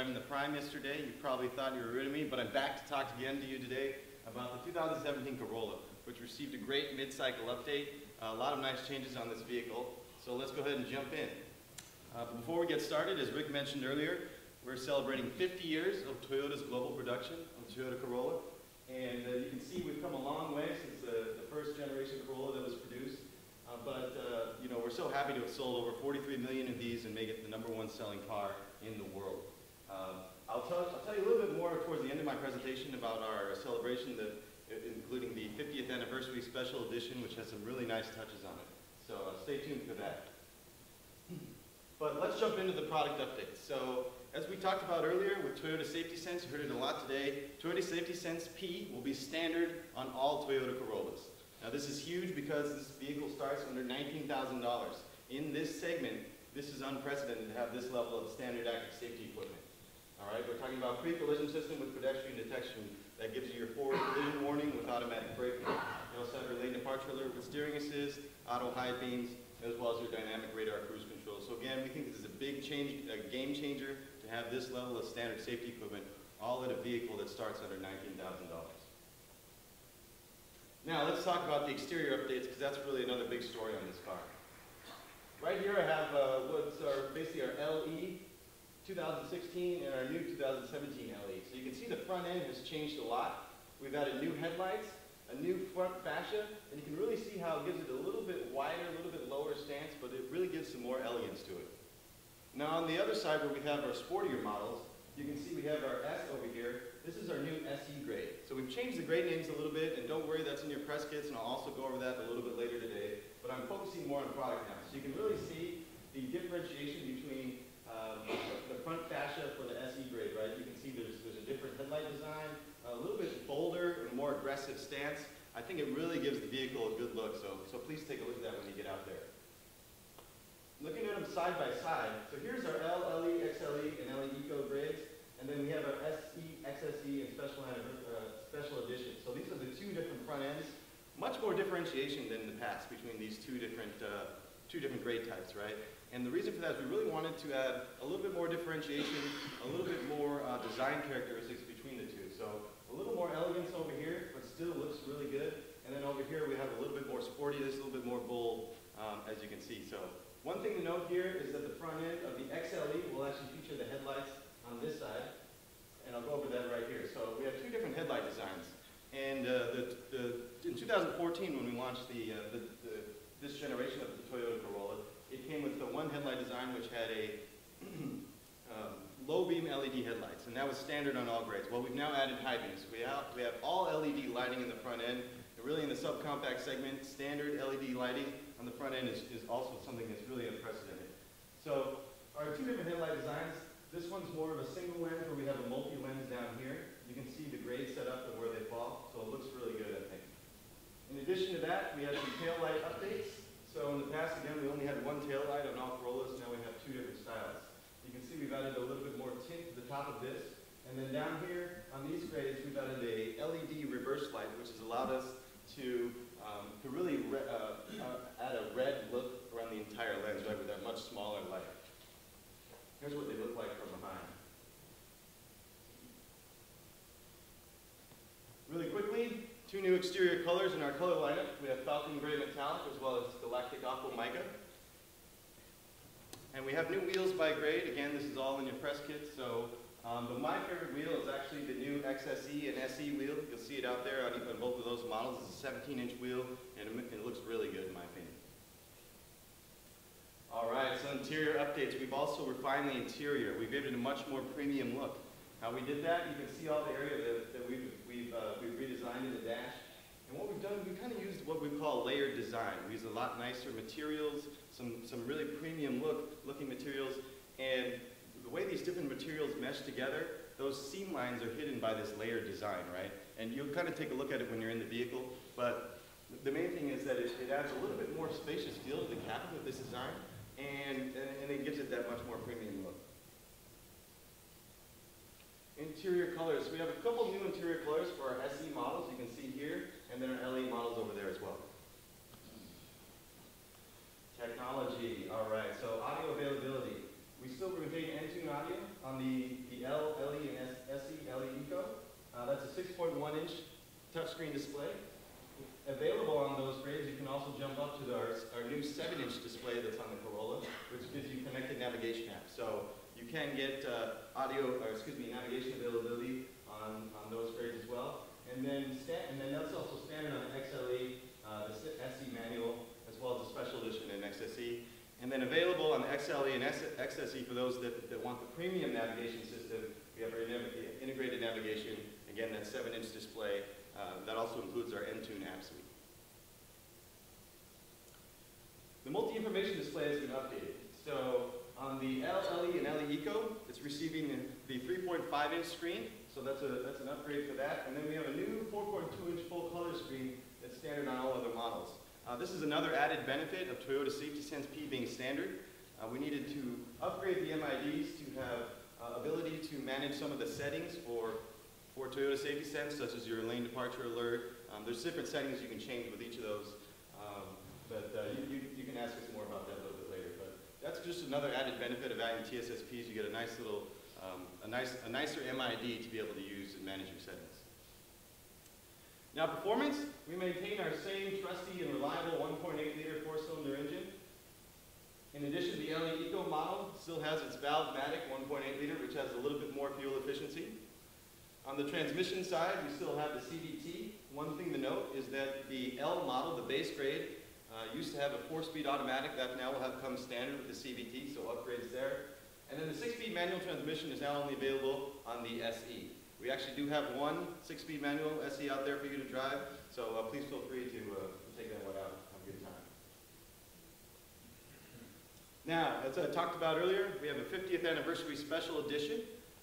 driving the Prime yesterday, you probably thought you were rid of me, but I'm back to talk again to you today about the 2017 Corolla, which received a great mid-cycle update. Uh, a lot of nice changes on this vehicle, so let's go ahead and jump in. Uh, before we get started, as Rick mentioned earlier, we're celebrating 50 years of Toyota's global production of Toyota Corolla. And uh, you can see we've come a long way since the, the first generation Corolla that was produced. Uh, but, uh, you know, we're so happy to have sold over 43 million of these and make it the number one selling car in the world. Um, I'll, tell, I'll tell you a little bit more towards the end of my presentation about our celebration, including the 50th anniversary special edition, which has some really nice touches on it. So uh, stay tuned for that. But let's jump into the product updates. So as we talked about earlier with Toyota Safety Sense, you heard it a lot today, Toyota Safety Sense P will be standard on all Toyota Corollas. Now this is huge because this vehicle starts under $19,000. In this segment, this is unprecedented to have this level of standard active safety equipment. All right, we're talking about pre-collision system with pedestrian detection that gives you your forward collision warning with automatic braking. You also have your lane departure alert with steering assist, auto high beams, as well as your dynamic radar cruise control. So again, we think this is a big change, a game changer to have this level of standard safety equipment all in a vehicle that starts under $19,000. Now let's talk about the exterior updates because that's really another big story on this car. Right here I have uh, what's our, 2016 and our new 2017 LE. So you can see the front end has changed a lot. We've added new headlights, a new front fascia, and you can really see how it gives it a little bit wider, a little bit lower stance, but it really gives some more elegance to it. Now on the other side where we have our sportier models, you can see we have our S over here, this is our new SE grade. So we've changed the grade names a little bit, and don't worry, that's in your press kits, and I'll also go over that a little bit later today. But I'm focusing more on product now. So you can really see the differentiation between um, the front fascia for the SE grade, right? You can see there's, there's a different headlight design, a little bit bolder and more aggressive stance. I think it really gives the vehicle a good look, so, so please take a look at that when you get out there. Looking at them side by side, so here's our L, LE, XLE, and LE Eco grades. And then we have our SE, XSE, and Special, uh, special Edition. So these are the two different front ends. Much more differentiation than in the past between these two different, uh, two different grade types, right? And the reason for that is we really wanted to add a little bit more differentiation, a little bit more uh, design characteristics between the two. So a little more elegance over here, but still looks really good. And then over here we have a little bit more sportiness, a little bit more bold, um, as you can see. So one thing to note here is that the front end of the XLE will actually feature the headlights on this side, and I'll go over that right here. So we have two different headlight designs. And uh, the, the, in 2014, when we launched the, uh, the, the, this generation of the Toyota Corolla, it came with the one headlight design which had a um, low beam LED headlights, and that was standard on all grades. Well, we've now added high beams. We have, we have all LED lighting in the front end, and really in the subcompact segment, standard LED lighting on the front end is, is also something that's really unprecedented. So our two different headlight designs, this one's more of a single lens where we have a multi-lens down here. You can see the grades set up and where they fall, so it looks really good, I think. In addition to that, we had some tail light updates. So in the past, again, we only had one tail light on all Corollas. Now we have two different styles. You can see we've added a little bit more tint to the top of this. And then down here on these grades, we've added a LED reverse light, which has allowed us to, um, to really uh, uh, add a red look around the entire lens, right, with that much smaller light. Here's what they look like from behind. Really quickly, two new exterior colors in our color lineup. We have Falcon Gray Metallic as well as Galactic Aqua Mica. And we have new wheels by grade. Again, this is all in your press kit. So, um, but my favorite wheel is actually the new XSE and SE wheel. You'll see it out there on, on both of those models. It's a 17-inch wheel, and it looks really good in my opinion. All right, so interior updates. We've also refined the interior. We've given it a much more premium look. How we did that, you can see all the area that, that we've, we've, uh, we've redesigned in the dash. And what we've done, we kind of used what we call layered design. We use a lot nicer materials, some, some really premium look looking materials, and the way these different materials mesh together, those seam lines are hidden by this layered design, right? And you'll kind of take a look at it when you're in the vehicle, but the main thing is that it, it adds a little bit more spacious feel to the cabin with this design and, and it gives it that much more premium interior colors. We have a couple new interior colors for our SE models. You can see here, and then our LE models over there as well. Technology, all right, so audio availability. We still retain Entune audio on the, the L, LE, and S, SE, LE Eco. Uh, that's a 6.1 inch touchscreen display. Available on those grades, you can also jump up to the, our, our new 7 inch display that's on the Corolla, which gives you connected navigation app. So you can get uh, audio, or excuse me, navigation XLE and XSE for those that, that want the premium navigation system, we have our integrated navigation. Again, that 7-inch display. Uh, that also includes our Entune app suite. The multi-information display has been updated. So on the LLE and LE Eco, it's receiving the 3.5-inch screen, so that's, a, that's an upgrade for that. And then we have a new 4.2-inch full-color screen that's standard on all other models. Uh, this is another added benefit of Toyota Safety Sense P being standard. Uh, we needed to upgrade the MIDs to have uh, ability to manage some of the settings for, for Toyota Safety Sense, such as your lane departure alert. Um, there's different settings you can change with each of those. Um, but uh, you, you, you can ask us more about that a little bit later. But that's just another added benefit of adding TSSPs. You get a nice little, um, a, nice, a nicer MID to be able to use and manage your settings. Now performance, we maintain our same trusty and reliable 1.8 liter. In addition, the LE Eco model still has its Valvematic 1.8 liter, which has a little bit more fuel efficiency. On the transmission side, we still have the CVT. One thing to note is that the L model, the base grade, uh, used to have a four-speed automatic. That now will have come standard with the CVT, so upgrades there. And then the six-speed manual transmission is now only available on the SE. We actually do have one six-speed manual SE out there for you to drive, so uh, please feel free to, uh, to take that one out. Have a good time. Now, as I talked about earlier, we have a 50th anniversary special edition.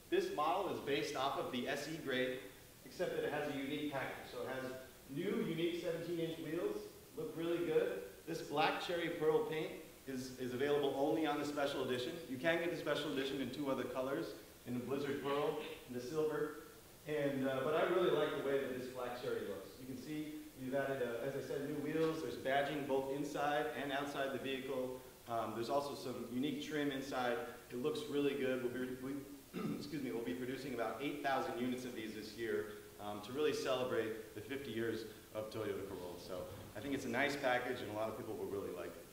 This model is based off of the SE grade, except that it has a unique package. So it has new, unique 17-inch wheels, look really good. This black cherry pearl paint is, is available only on the special edition. You can get the special edition in two other colors, in the blizzard pearl and the silver. And, uh, but I really like the way that this black cherry looks. You can see we've added, uh, as I said, new wheels. There's badging both inside and outside the vehicle. Um, there's also some unique trim inside. It looks really good. We'll be, we, excuse me, we'll be producing about 8,000 units of these this year um, to really celebrate the 50 years of Toyota Corolla. So I think it's a nice package and a lot of people will really like it.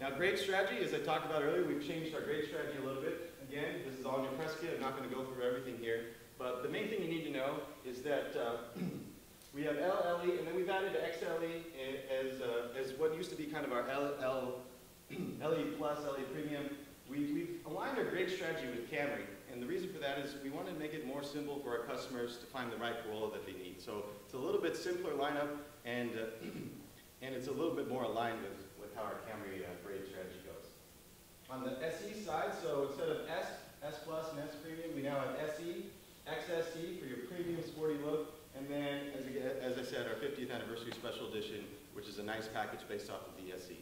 Now grade strategy, as I talked about earlier, we've changed our grade strategy a little bit. Again, this is all in your press kit. I'm not going to go through everything here. But the main thing you need to know is that uh, we have LLE, and then we've added XLE as, uh, as what used to be kind of our LL, LE Plus, LE Premium. We, we've aligned our grade strategy with Camry, and the reason for that is we want to make it more simple for our customers to find the right Corolla that they need. So it's a little bit simpler lineup, and, uh, and it's a little bit more aligned with, with how our Camry uh, grade strategy goes. On the SE side, so instead of S, S Plus, and S Premium, we now have SE, XSE for your premium sporty look, and then, as, we get, as I said, our 50th anniversary special edition, which is a nice package based off of the SE.